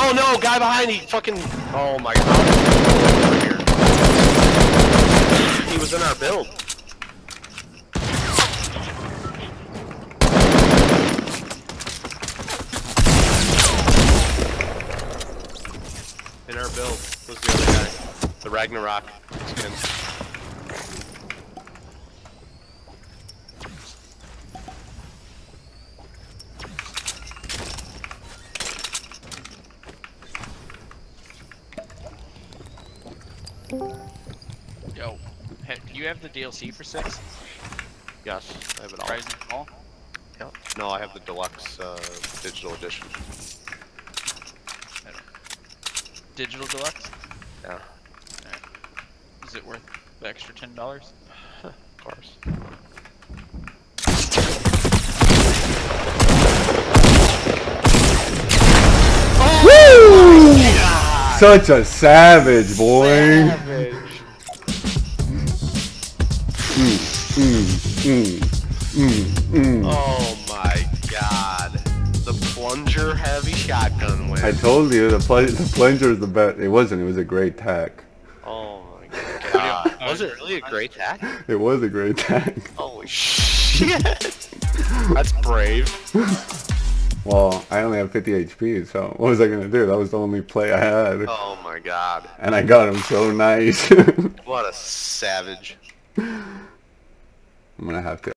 Oh no, guy behind me, fucking. Oh my god. He was in our build. In our build was the other guy. The Ragnarok. Yo, hey, do you have the DLC for six? Yes, I have it all. Rising Fall? Yep. No, I have the deluxe uh, digital edition. Digital Deluxe? Yeah, Is it worth the extra ten dollars? of course. Such a savage, boy. Savage. Mm, mm, mm, mm. Oh my god. The plunger heavy shotgun win. I told you the pl the plunger is the best. It wasn't. It was a great tack. Oh my god. Was it really a great tack? It was a great tack. Holy shit. That's brave. Well, I only have 50 HP, so what was I gonna do? That was the only play I had, Oh my god. and I got him so nice. What a savage. I'm gonna have to.